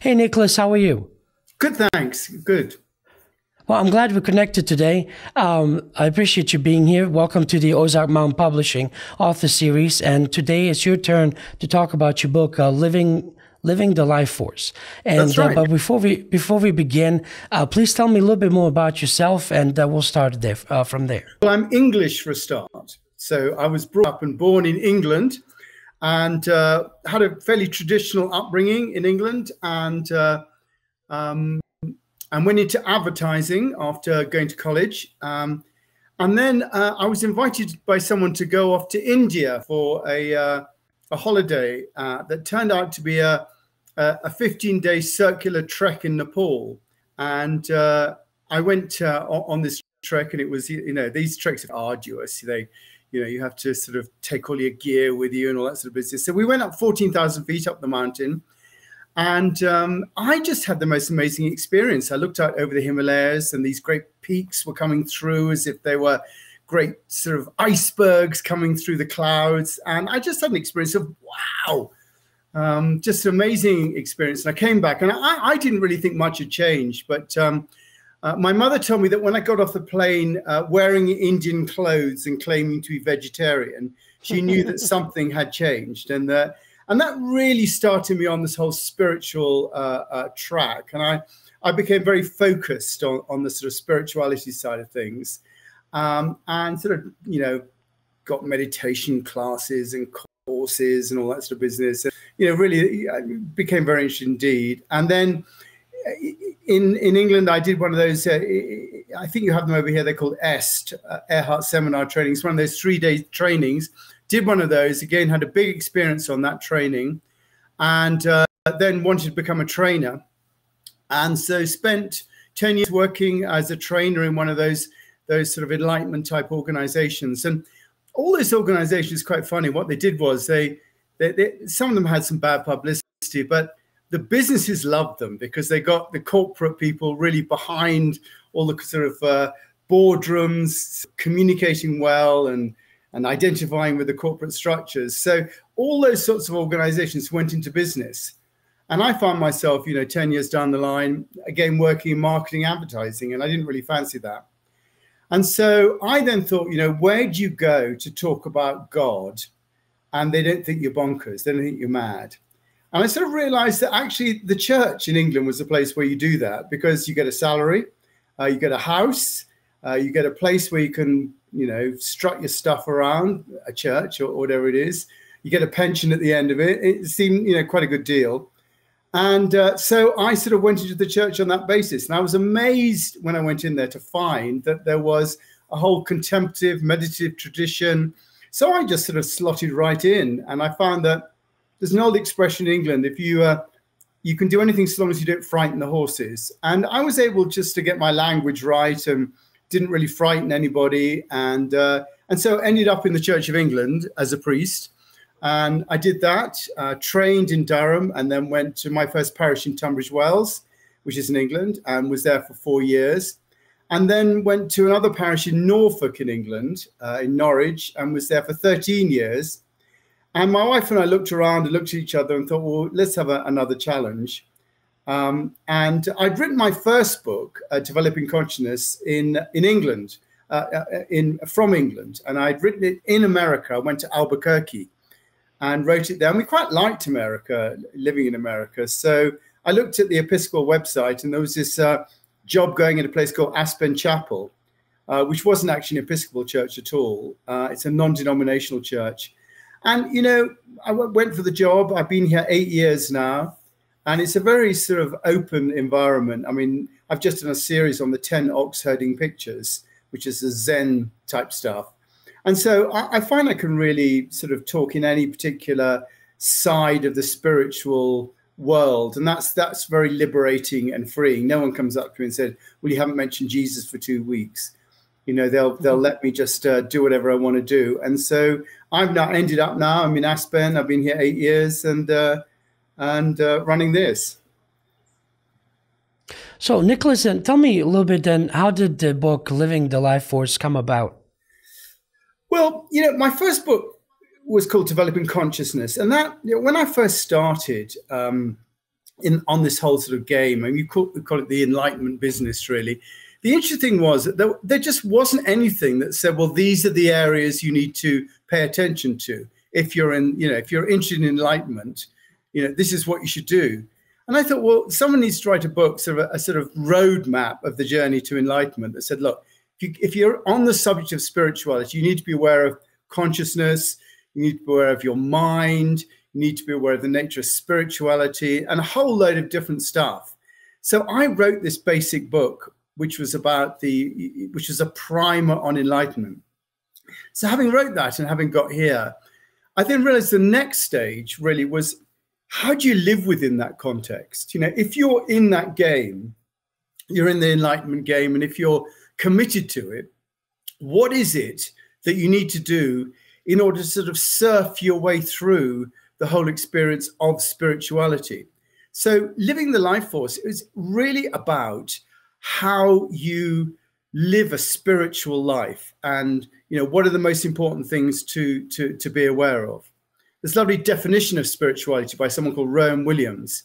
Hey, Nicholas, how are you? Good, thanks. Good. Well, I'm glad we're connected today. Um, I appreciate you being here. Welcome to the Ozark Mountain Publishing author series. And today it's your turn to talk about your book, uh, Living living the life force. And That's right. uh, but before we before we begin, uh, please tell me a little bit more about yourself, and uh, we'll start there uh, from there. Well, I'm English for a start. So I was brought up and born in England, and uh, had a fairly traditional upbringing in England, and uh, um, and went into advertising after going to college. Um, and then uh, I was invited by someone to go off to India for a uh, a holiday uh, that turned out to be a a 15 day circular trek in Nepal, and uh, I went on this trek, and it was you know these treks are arduous. They you know you have to sort of take all your gear with you and all that sort of business. So we went up 14,000 feet up the mountain. And um, I just had the most amazing experience. I looked out over the Himalayas, and these great peaks were coming through as if they were great sort of icebergs coming through the clouds. And I just had an experience of wow, um, just an amazing experience. And I came back, and I, I didn't really think much had changed. But um, uh, my mother told me that when I got off the plane uh, wearing Indian clothes and claiming to be vegetarian, she knew that something had changed. And that and that really started me on this whole spiritual uh, uh, track. And I, I became very focused on, on the sort of spirituality side of things, um, and sort of you know got meditation classes and courses and all that sort of business. And, you know, really I became very interested indeed. And then in in England, I did one of those. Uh, I think you have them over here. They're called EST, uh, Erhard Seminar Trainings. One of those three day trainings did one of those again had a big experience on that training and uh, then wanted to become a trainer and so spent 10 years working as a trainer in one of those those sort of enlightenment type organizations and all those organizations quite funny what they did was they, they, they some of them had some bad publicity but the businesses loved them because they got the corporate people really behind all the sort of uh, boardrooms communicating well and and identifying with the corporate structures. So all those sorts of organizations went into business. And I found myself, you know, 10 years down the line, again, working in marketing advertising, and I didn't really fancy that. And so I then thought, you know, where do you go to talk about God? And they don't think you're bonkers, they don't think you're mad. And I sort of realized that actually the church in England was the place where you do that because you get a salary, uh, you get a house, uh, you get a place where you can you know, strut your stuff around a church or, whatever it is. You get a pension at the end of it. It seemed, you know, quite a good deal. And uh, so I sort of went into the church on that basis. And I was amazed when I went in there to find that there was a whole contemplative, meditative tradition. So I just sort of slotted right in. And I found that there's an old expression in England if you, uh, you can do anything so long as you don't frighten the horses. And I was able just to get my language right and didn't really frighten anybody, and uh, and so ended up in the Church of England as a priest. And I did that, uh, trained in Durham, and then went to my first parish in Tunbridge Wells, which is in England, and was there for four years. And then went to another parish in Norfolk in England, uh, in Norwich, and was there for 13 years. And my wife and I looked around and looked at each other and thought, well, let's have a, another challenge. Um, and I'd written my first book, uh, Developing Consciousness, in in England, uh, uh, in from England, and I'd written it in America. I went to Albuquerque and wrote it there. And we quite liked America, living in America. So I looked at the Episcopal website, and there was this uh, job going in a place called Aspen Chapel, uh, which wasn't actually an Episcopal church at all. Uh, it's a non-denominational church. And you know, I went for the job. I've been here eight years now and it's a very sort of open environment. I mean, I've just done a series on the 10 ox herding pictures, which is the Zen type stuff. And so I, I, find I can really sort of talk in any particular side of the spiritual world. And that's that's very liberating and freeing. No one comes up to me and said, Well, you haven't mentioned Jesus for two weeks. You know, they'll they'll mm-hmm. let me just uh, do whatever I want to do. And so I've now ended up now. I'm in Aspen. I've been here eight years, and uh, and uh, running this. So, Nicholas, and tell me a little bit then, how did the book Living the Life Force come about? Well, you know, my first book was called Developing Consciousness. And that, you know, when I first started, um, in on this whole sort of game. I mean, you call, call it the enlightenment business, really. The interesting thing was that there, there just wasn't anything that said, well, these are the areas you need to pay attention to if you're in, you know, if you're interested in enlightenment, you know, this is what you should do. And I thought, well, someone needs to write a book, sort of a, a sort of roadmap of the journey to enlightenment that said, look, if, you, if you're on the subject of spirituality, you need to be aware of consciousness, you need to be aware of your mind, you need to be aware of the nature of spirituality, and a whole load of different stuff. So I wrote this basic book, which was about the, which is a primer on enlightenment. So having wrote that and having got here, I then realized the next stage really was how do you live within that context? You know, if you're in that game, you're in the enlightenment game, and if you're committed to it, what is it that you need to do in order to sort of surf your way through the whole experience of spirituality? So, living the life force is really about how you live a spiritual life and you know what are the most important things to to to be aware of this lovely definition of spirituality by someone called Rowan Williams.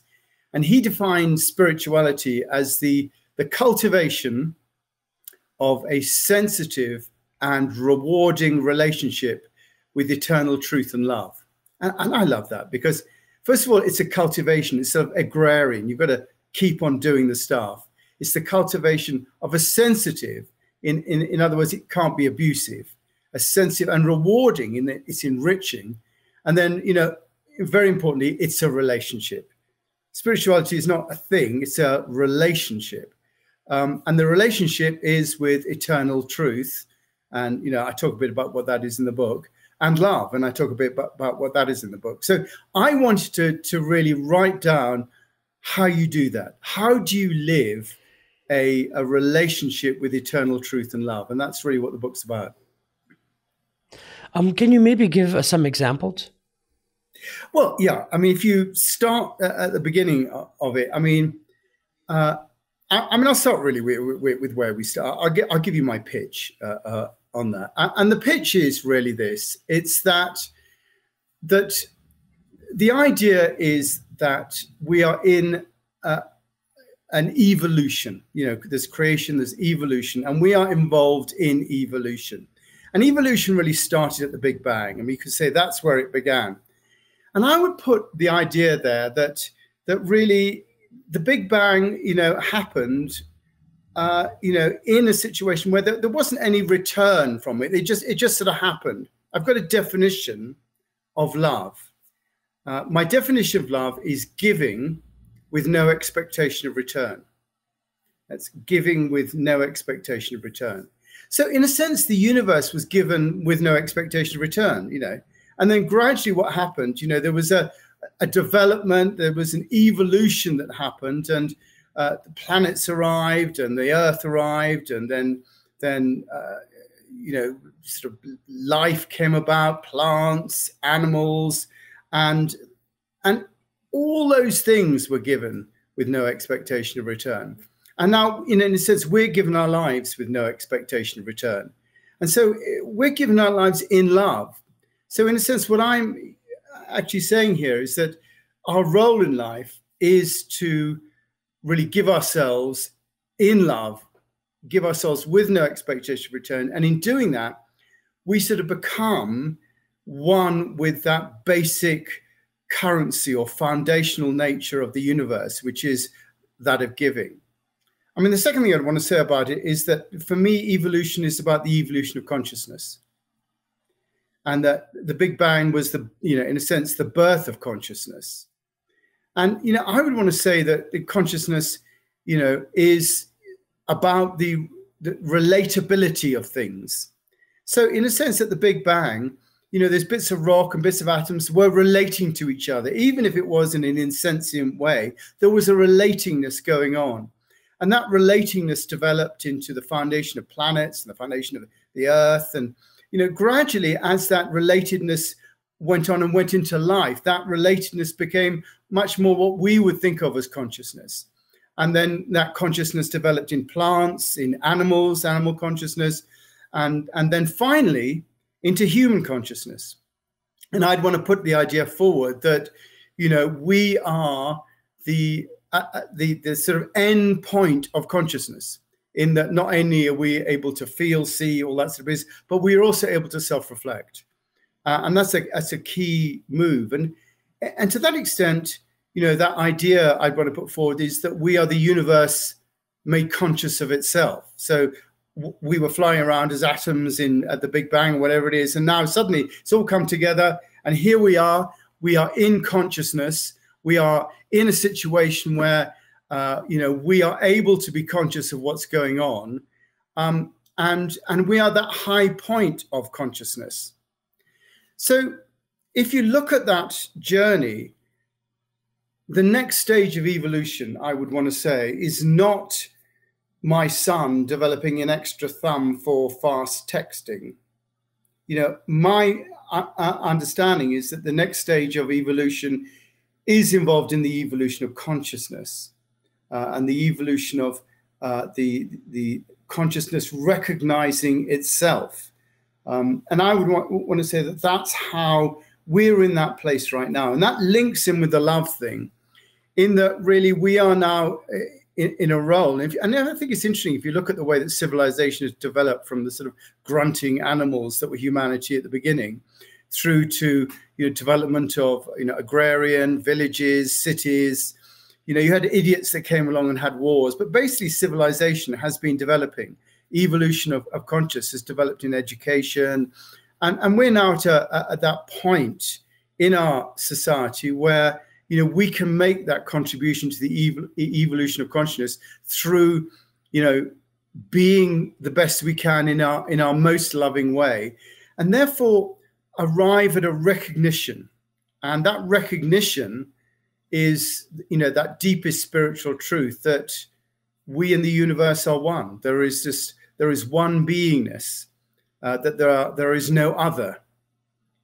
And he defines spirituality as the, the cultivation of a sensitive and rewarding relationship with eternal truth and love. And, and, I love that because, first of all, it's a cultivation, it's sort of agrarian. You've got to keep on doing the stuff. It's the cultivation of a sensitive, in, in, in other words, it can't be abusive, a sensitive and rewarding in that it's enriching and then, you know, very importantly, it's a relationship. Spirituality is not a thing, it's a relationship. Um, and the relationship is with eternal truth. And, you know, I talk a bit about what that is in the book and love. And I talk a bit about, about what that is in the book. So I wanted to, to really write down how you do that. How do you live a, a relationship with eternal truth and love? And that's really what the book's about. Um, can you maybe give us some examples? Well, yeah. I mean, if you start at the beginning of it, I mean, uh, I, I, mean, I'll start really with, with, with, where we start. I'll, get, I'll give you my pitch uh, uh, on that, and the pitch is really this: it's that that the idea is that we are in an evolution. You know, there's creation, there's evolution, and we are involved in evolution. And evolution really started at the Big Bang, and we could say that's where it began. And I would put the idea there that that really the Big Bang, you know, happened, uh, you know, in a situation where there, there wasn't any return from it. It just it just sort of happened. I've got a definition of love. Uh, my definition of love is giving with no expectation of return. That's giving with no expectation of return. So, in a sense, the universe was given with no expectation of return, you know. And then gradually, what happened, you know, there was a, a development, there was an evolution that happened, and uh, the planets arrived, and the Earth arrived, and then, then uh, you know, sort of life came about, plants, animals, and and all those things were given with no expectation of return. And now, in a sense, we're given our lives with no expectation of return. And so eh, we're given our lives in love. So, in a sense, what I'm actually saying here is that our role in life is to really give ourselves in love, give ourselves with no expectation of return. And in doing that, we sort of become one with that basic currency or foundational nature of the universe, which is that of giving. I mean, the second thing I'd want to say about it is that for me, evolution is about the evolution of consciousness. And that the Big Bang was the, you know, in a sense, the birth of consciousness. And, you know, I would want to say that the consciousness, you know, is about the, the relatability of things. So, in a sense, at the Big Bang, you know, there's bits of rock and bits of atoms were relating to each other, even if it was in an insentient way, there was a relatingness going on. And that relatingness developed into the foundation of planets and the foundation of the earth. And, you know, gradually as that relatedness went on and went into life, that relatedness became much more what we would think of as consciousness. And then that consciousness developed in plants, in animals, animal consciousness, and, and then finally into human consciousness. And I'd want to put the idea forward that, you know, we are the uh, uh, the the sort of end point of consciousness. In that, not only are we able to feel, see, all that sort of business, but we are also able to self-reflect, uh, and that's a that's a key move. And and to that extent, you know, that idea I'd want to put forward is that we are the universe made conscious of itself. So we were flying around as atoms in at the Big Bang, whatever it is, and now suddenly it's all come together, and here we are. We are in consciousness. We are in a situation where uh, you know we are able to be conscious of what's going on, um, and and we are that high point of consciousness. So, if you look at that journey, the next stage of evolution, I would want to say, is not my son developing an extra thumb for fast texting. You know, my uh, uh, understanding is that the next stage of evolution is involved in the evolution of consciousness uh, and the evolution of uh, the the consciousness recognizing itself. Um, and I would want, want to say that that's how we're in that place right now, and that links in with the love thing, in that really we are now in, in a role. And, if, and I think it's interesting if you look at the way that civilization has developed from the sort of grunting animals that were humanity at the beginning through to you know development of you know agrarian villages cities you know you had idiots that came along and had wars. But basically civilization has been developing. Evolution of, of consciousness has developed in education. And, and we're now at, a, at that point in our society where you know we can make that contribution to the ev- evolution of consciousness through you know being the best we can in our in our most loving way and therefore arrive at a recognition. And that recognition is you know that deepest spiritual truth that we in the universe are one. There is this there is one beingness uh, that there are there is no other.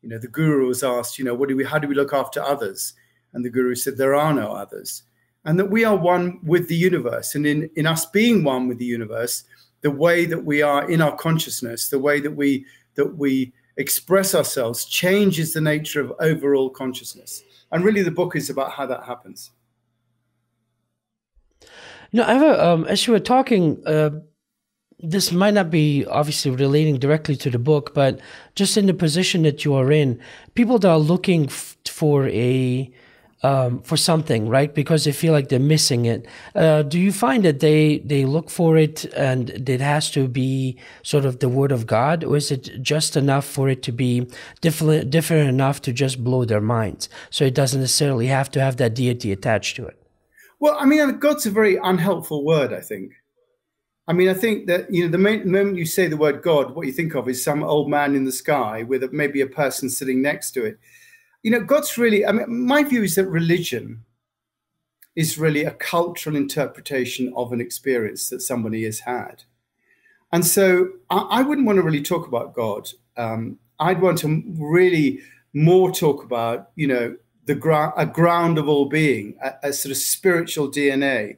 You know the guru was asked you know what do we how do we look after others and the Guru said, There are no others. And that we are one with the universe. And in, in us being one with the universe, the way that we are in our consciousness, the way that we that we express ourselves changes the nature of overall consciousness. And really the book is about how that happens. You know, um, as you were talking, uh, this might not be obviously relating directly to the book, but just in the position that you are in, people that are looking for a um, for something, right? Because they feel like they're missing it. Uh, do you find that they they look for it and it has to be sort of the word of God, or is it just enough for it to be different different enough to just blow their minds? So it doesn't necessarily have to have that deity attached to it. Well, I mean, God's a very unhelpful word. I think. I mean, I think that you know the moment you say the word God, what you think of is some old man in the sky with maybe a person sitting next to it you know, God's really, I mean, my view is that religion is really a cultural interpretation of an experience that somebody has had. And so I, I wouldn't want to really talk about God. Um, I'd want to really more talk about, you know, the ground, a ground of all being, a, a sort of spiritual DNA.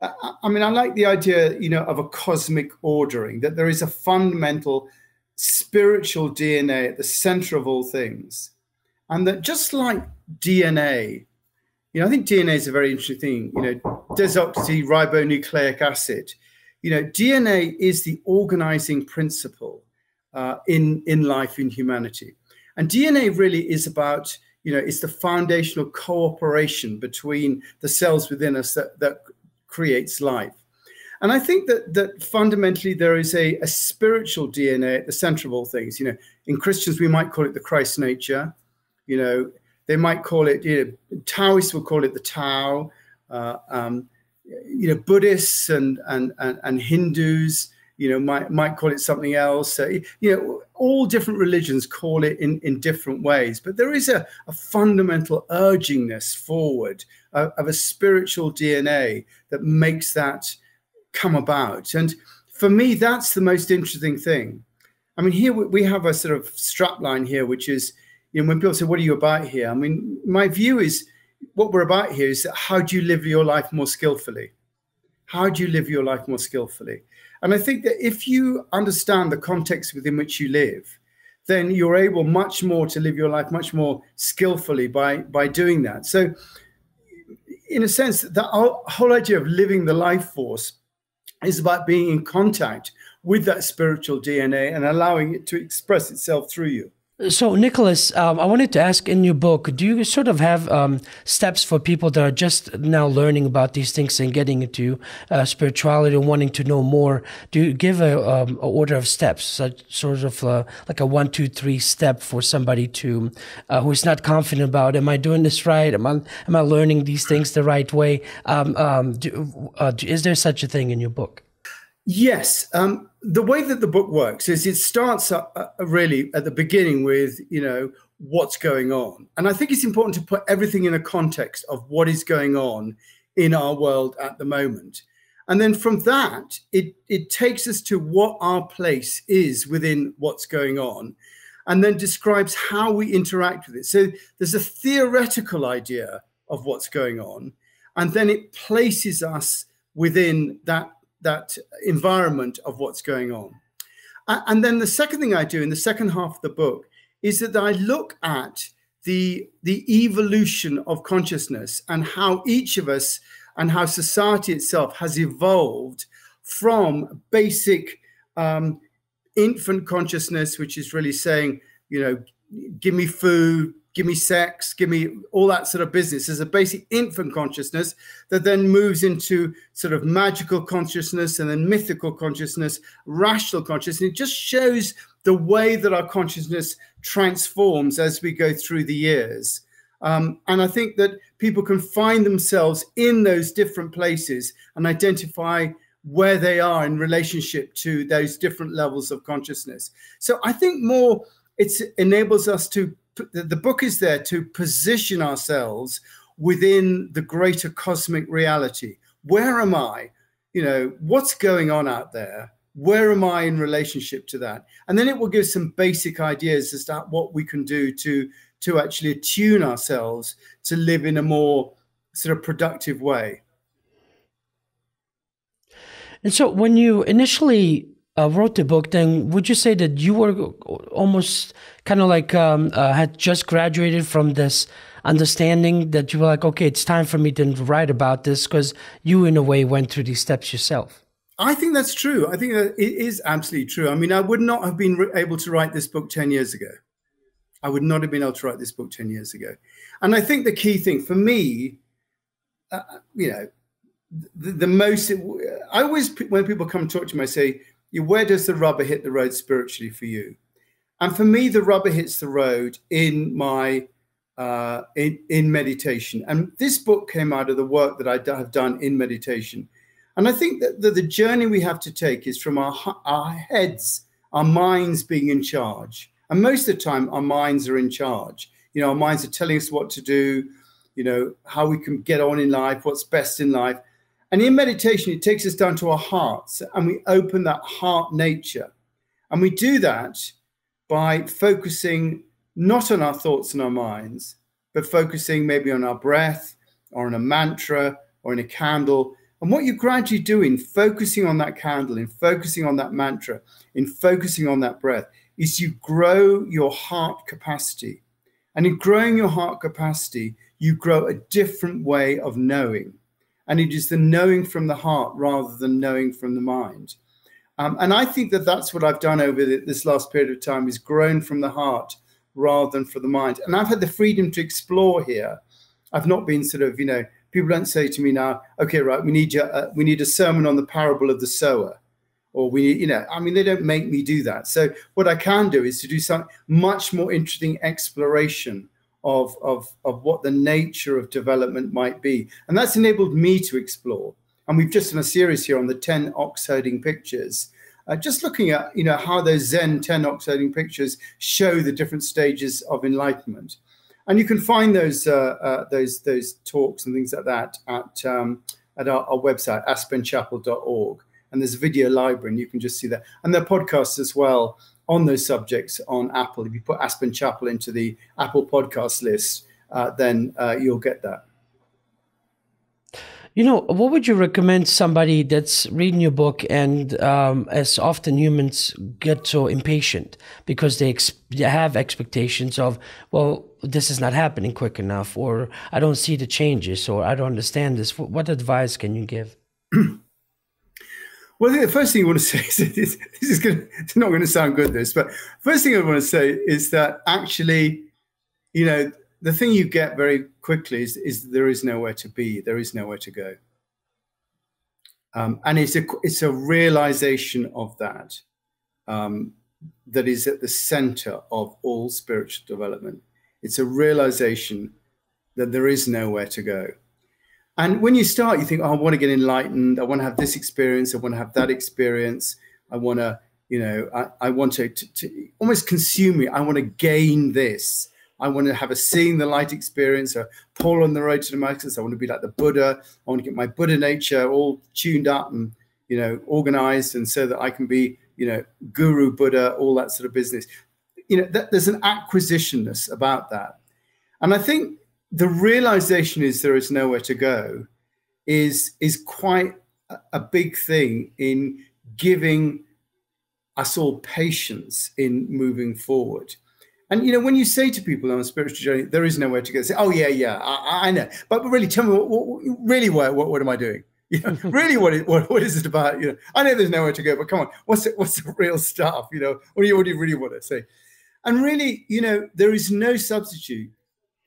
I, I mean, I like the idea, you know, of a cosmic ordering, that there is a fundamental spiritual DNA at the center of all things and that just like DNA, you know, I think DNA is a very interesting thing. You know, desoxyribonucleic acid. You know, DNA is the organizing principle uh, in in life in humanity, and DNA really is about you know it's the foundational cooperation between the cells within us that that creates life. And I think that that fundamentally there is a, a spiritual DNA at the center of all things. You know, in Christians we might call it the Christ nature. You know, they might call it, you know, Taoists would call it the Tao. Uh, um, you know, Buddhists and, and, and, and, Hindus, you know, might, might call it something else. Uh, you know, all different religions call it in, in different ways. But there is a, a fundamental urgingness forward of, of a spiritual DNA that makes that come about. And for me, that's the most interesting thing. I mean, here we have a sort of strapline here, which is you know, when people say, "What are you about here?" I mean, my view is what we're about here is how do you live your life more skillfully? How do you live your life more skillfully? And I think that if you understand the context within which you live, then you're able much more to live your life much more skillfully by by doing that. So in a sense, the whole idea of living the life force is about being in contact with that spiritual DNA and allowing it to express itself through you. So, Nicholas, um, I wanted to ask in your book, do you sort of have um, steps for people that are just now learning about these things and getting into uh, spirituality and wanting to know more? Do you give a, um, a order of steps, such, sort of uh, like a one, two, three step for somebody to uh, who is not confident about, am I doing this right? Am I am I learning these things the right way? Um, um, do, uh, is there such a thing in your book? Yes. Um, the way that the book works is it starts uh, uh, really at the beginning with, you know, what's going on. And I think it's important to put everything in a context of what is going on in our world at the moment. And then from that, it, it takes us to what our place is within what's going on and then describes how we interact with it. So there's a theoretical idea of what's going on, and then it places us within that that environment of what's going on. And then the second thing I do in the second half of the book is that I look at the, the evolution of consciousness and how each of us and how society itself has evolved from basic um, infant consciousness, which is really saying, you know, give me food, give me sex, give me all that sort of business. There's a basic infant consciousness that then moves into sort of magical consciousness and then mythical consciousness, rational consciousness. It just shows the way that our consciousness transforms as we go through the years. Um, and I think that people can find themselves in those different places and identify where they are in relationship to those different levels of consciousness. So I think more it enables us to the book is there to position ourselves within the greater cosmic reality. Where am I? You know, what's going on out there? Where am I in relationship to that? And then it will give some basic ideas as to what we can do to to actually attune ourselves to live in a more sort of productive way. And so when you initially uh, wrote the book, then would you say that you were almost kind of like um, uh, had just graduated from this understanding that you were like, okay, it's time for me to write about this because you, in a way, went through these steps yourself? I think that's true. I think that it is absolutely true. I mean, I would not have been able to write this book 10 years ago. I would not have been able to write this book 10 years ago. And I think the key thing for me, uh, you know, the, the most, I always, when people come talk to me, I say, where does the rubber hit the road spiritually for you? And for me, the rubber hits the road in my uh, in, in meditation. And this book came out of the work that I have done in meditation. And I think that the, the journey we have to take is from our, our heads, our minds being in charge. And most of the time, our minds are in charge. You know, our minds are telling us what to do, you know, how we can get on in life, what's best in life. And in meditation, it takes us down to our hearts and we open that heart nature. And we do that by focusing not on our thoughts and our minds, but focusing maybe on our breath or on a mantra or in a candle. And what you gradually do in focusing on that candle, in focusing on that mantra, in focusing on that breath, is you grow your heart capacity. And in growing your heart capacity, you grow a different way of knowing. And it is the knowing from the heart rather than knowing from the mind. Um, and I think that that's what I've done over the, this last period of time is grown from the heart rather than from the mind. And I've had the freedom to explore here. I've not been sort of, you know, people don't say to me now, okay, right, we need you, uh, we need a sermon on the parable of the sower, or we, you know, I mean, they don't make me do that. So what I can do is to do some much more interesting exploration of, of, of what the nature of development might be. And that's enabled me to explore. And we've just done a series here on the 10 ox herding pictures, uh, just looking at, you know, how those Zen 10 ox herding pictures show the different stages of enlightenment. And you can find those, uh, uh, those, those talks and things like that at, um, at our, our website, aspenchapel.org. And there's a video library, and you can just see that. And there are podcasts as well on those subjects on Apple. If you put Aspen Chapel into the Apple podcast list, uh, then uh, you'll get that. You know, what would you recommend somebody that's reading your book and um, as often humans get so impatient because they, ex- they have expectations of, well, this is not happening quick enough, or I don't see the changes, or I don't understand this. What advice can you give? Well, I think the first thing you want to say is this, this is going it's not going to sound good, this, but first thing I want to say is that actually, you know, the thing you get very quickly is, is there is nowhere to be, there is nowhere to go. Um, and it's a, it's a realization of that um, that is at the center of all spiritual development. It's a realization that there is nowhere to go. And when you start, you think, oh, I want to get enlightened. I want to have this experience. I want to have that experience. I want to, you know, I, I want to, to, to almost consume me. I want to gain this. I want to have a seeing the light experience, a Paul on the road to Damascus. I want to be like the Buddha. I want to get my Buddha nature all tuned up and, you know, organized and so that I can be, you know, guru Buddha, all that sort of business. You know, that, there's an acquisitionness about that. And I think the realization is there is nowhere to go is is quite a big thing in giving us all patience in moving forward. And you know, when you say to people on a spiritual journey, there is nowhere to go, say, "Oh yeah, yeah, I, I know," but, but really, tell me, what, what, really, what, what, what am I doing? You know, really, what is, what, what is it about? You know, I know there's nowhere to go, but come on, what's it, what's the real stuff? You know, what do you what do you really want to say? And really, you know, there is no substitute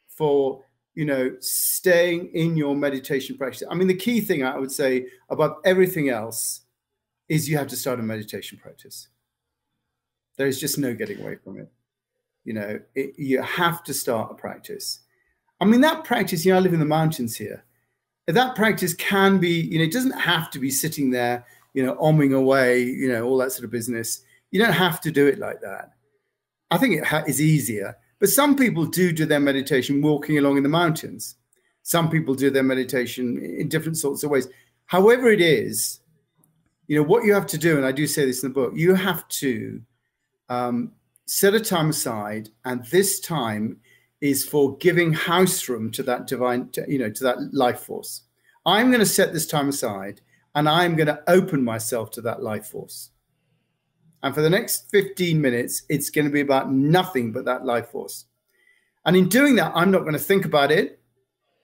for you know, staying in your meditation practice. I mean, the key thing I would say above everything else is you have to start a meditation practice. There is just no getting away from it. You know, it, you have to start a practice. I mean, that practice, you know, I live in the mountains here. That practice can be, you know, it doesn't have to be sitting there, you know, omming away, you know, all that sort of business. You don't have to do it like that. I think it is easier but some people do do their meditation walking along in the mountains. Some people do their meditation in different sorts of ways. However, it is, you know, what you have to do, and I do say this in the book, you have to um, set a time aside, and this time is for giving house room to that divine, to, you know, to that life force. I'm going to set this time aside, and I'm going to open myself to that life force. And for the next 15 minutes, it's going to be about nothing but that life force. And in doing that, I'm not going to think about it,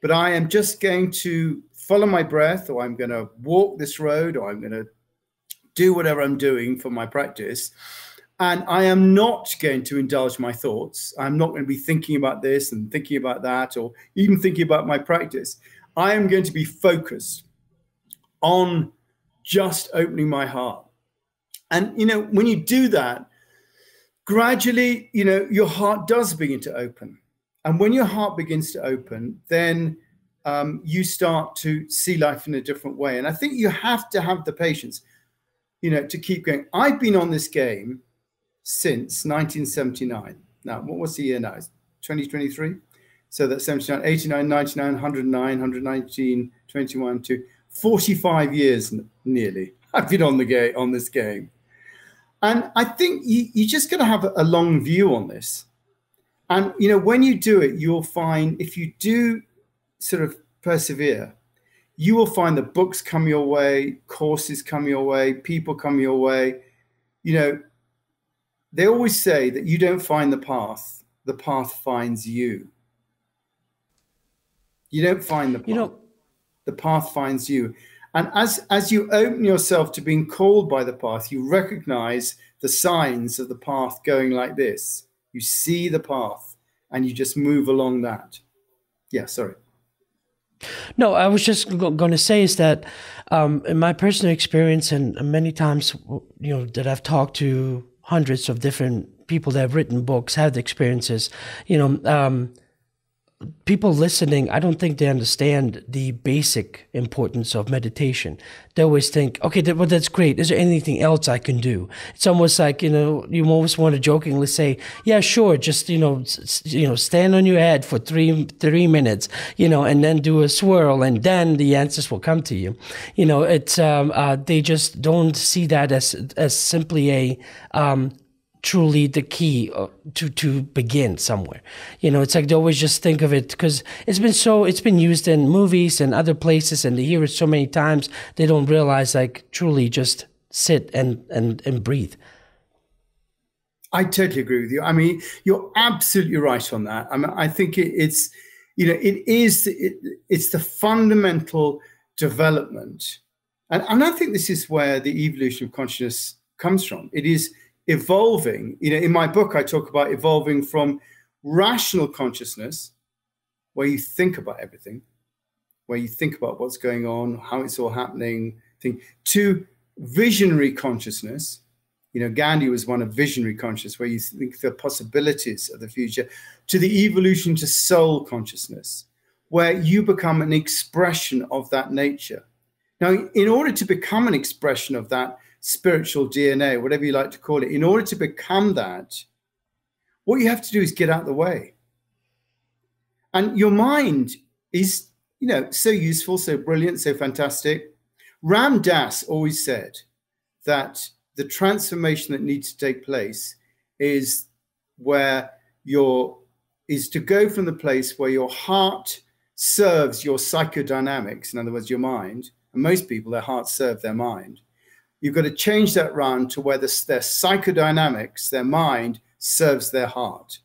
but I am just going to follow my breath, or I'm going to walk this road, or I'm going to do whatever I'm doing for my practice. And I am not going to indulge my thoughts. I'm not going to be thinking about this and thinking about that, or even thinking about my practice. I am going to be focused on just opening my heart and, you know, when you do that, gradually, you know, your heart does begin to open. And when your heart begins to open, then um, you start to see life in a different way. And I think you have to have the patience, you know, to keep going. I've been on this game since 1979. Now, what was the year now? It's 2023. So that's 79, 89, 99, 109, 119, 21, to 45 years nearly. I've been on the game on this game. And I think you, you just got to have a long view on this. And, you know, when you do it, you'll find if you do sort of persevere, you will find the books come your way, courses come your way, people come your way. You know, they always say that you don't find the path, the path finds you. You don't find the path. You know, the path finds you. And as, as you open yourself to being called by the path, you recognize the signs of the path going like this. You see the path and you just move along that. Yeah, sorry. No, I was just going to say is that um, in my personal experience, and many times, you know, that I've talked to hundreds of different people that have written books, had experiences, you know, um, people listening, I don't think they understand the basic importance of meditation. They always think, okay, that, well, that's great. Is there anything else I can do? It's almost like, you know, you almost want to jokingly say, yeah, sure. Just, you know, you know, stand on your head for three, three minutes, you know, and then do a swirl and then the answers will come to you. You know, it's, um, uh, they just don't see that as, as simply a, um, truly the key uh, to to begin somewhere. You know, it's like they always just think of it because it's been so it's been used in movies and other places, and they hear it so many times they don't realize like truly just sit and and and breathe. I totally agree with you. I mean, you're absolutely right on that. I mean, I think it, it's you know it is it, it's the fundamental development, and and I think this is where the evolution of consciousness comes from. It is evolving. You know, in my book, I talk about evolving from rational consciousness, where you think about everything, where you think about what's going on, how it's all happening, thing, to visionary consciousness. You know, Gandhi was one of visionary consciousness, where you think the possibilities of the future, to the evolution to soul consciousness, where you become an expression of that nature. Now, in order to become an expression of that spiritual DNA, whatever you like to call it, in order to become that, what you have to do is get out of the way. And your mind is, you know, so useful, so brilliant, so fantastic. Ram Dass always said that the transformation that needs to take place is where your is to go from the place where your heart serves your psychodynamics, in other words, your mind. And most people, their hearts serve their mind You've got to change that round to where the, their psychodynamics, their mind, serves their heart.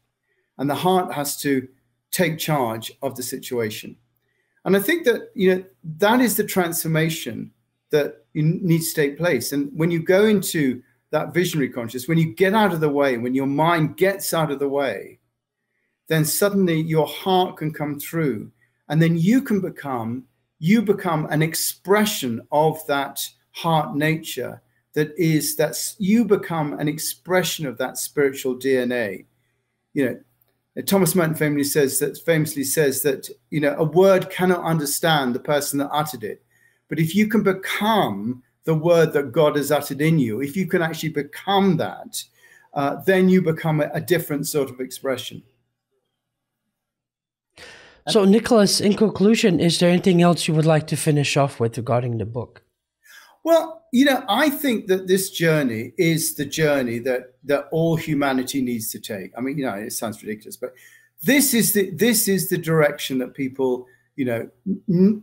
And the heart has to take charge of the situation. And I think that, you know, that is the transformation that needs to take place. And when you go into that visionary consciousness, when you get out of the way, when your mind gets out of the way, then suddenly your heart can come through. And then you can become, you become an expression of that heart nature that is that you become an expression of that spiritual DNA. You know, Thomas Merton famously says that famously says that you know a word cannot understand the person that uttered it, but if you can become the word that God has uttered in you, if you can actually become that, uh, then you become a, a different sort of expression. So, Nicholas, in conclusion, is there anything else you would like to finish off with regarding the book? Well, you know, I think that this journey is the journey that that all humanity needs to take. I mean, you know, it sounds ridiculous, but this is the this is the direction that people, you know,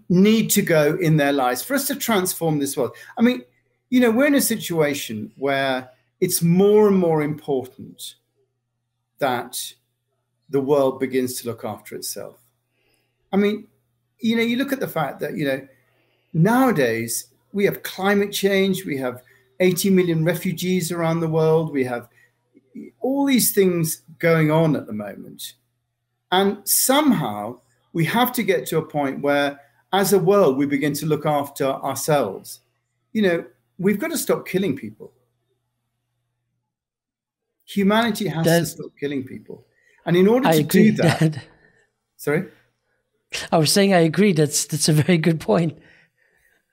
need to go in their lives for us to transform this world. I mean, you know, we're in a situation where it's more and more important that the world begins to look after itself. I mean, you know, you look at the fact that, you know, nowadays we have climate change, we have 80 million refugees around the world, we have all these things going on at the moment. And somehow we have to get to a point where, as a world, we begin to look after ourselves. You know, we've got to stop killing people. Humanity has to stop killing people. And in order I to do that, Dad. sorry? I was saying I agree. That's that's a very good point.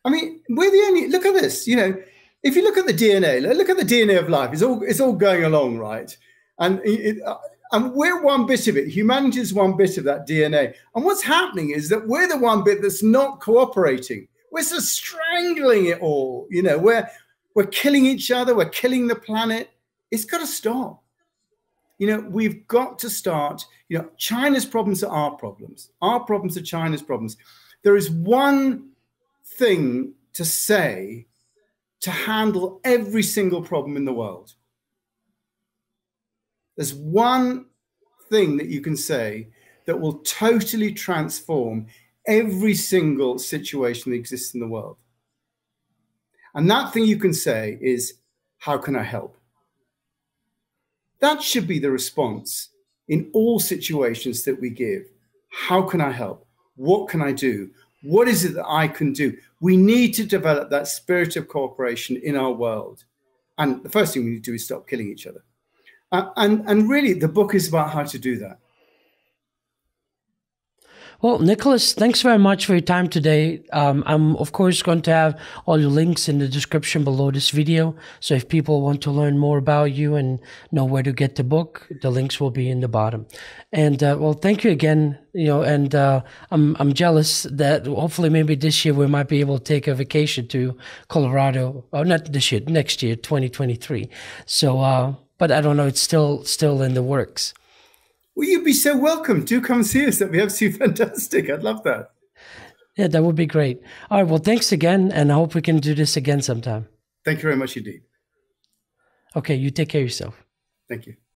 I mean, we're the only. Look at this. You know, if you look at the DNA, look at the DNA of life. It's all it's all going along, right? And it, uh, and we're one bit of it. Humanity is one bit of that DNA. And what's happening is that we're the one bit that's not cooperating. We're just strangling it all. You know, we're we're killing each other. We're killing the planet. It's got to stop. You know, we've got to start. You know, China's problems are our problems. Our problems are China's problems. There is one thing to say to handle every single problem in the world. There's one thing that you can say that will totally transform every single situation that exists in the world. And that thing you can say is, How can I help? That should be the response in all situations that we give. How can I help? What can I do? What is it that I can do? We need to develop that spirit of cooperation in our world. And the first thing we need to do is stop killing each other. Uh, and, and really, the book is about how to do that. Well, Nicholas, thanks very much for your time today. Um, I'm, of course, going to have all your links in the description below this video. So if people want to learn more about you and know where to get the book, the links will be in the bottom. And, uh, well, thank you again. You know, and uh, I'm, I'm jealous that hopefully maybe this year we might be able to take a vacation to Colorado. Oh, not this year, next year, 2023. So, uh, but I don't know. It's still still in the works. Well, you'd be so welcome. Do come see us. That'd be absolutely fantastic. I'd love that. Yeah, that would be great. All right. Well, thanks again, and I hope we can do this again sometime. Thank you very much indeed. Okay. You take care of yourself. Thank you.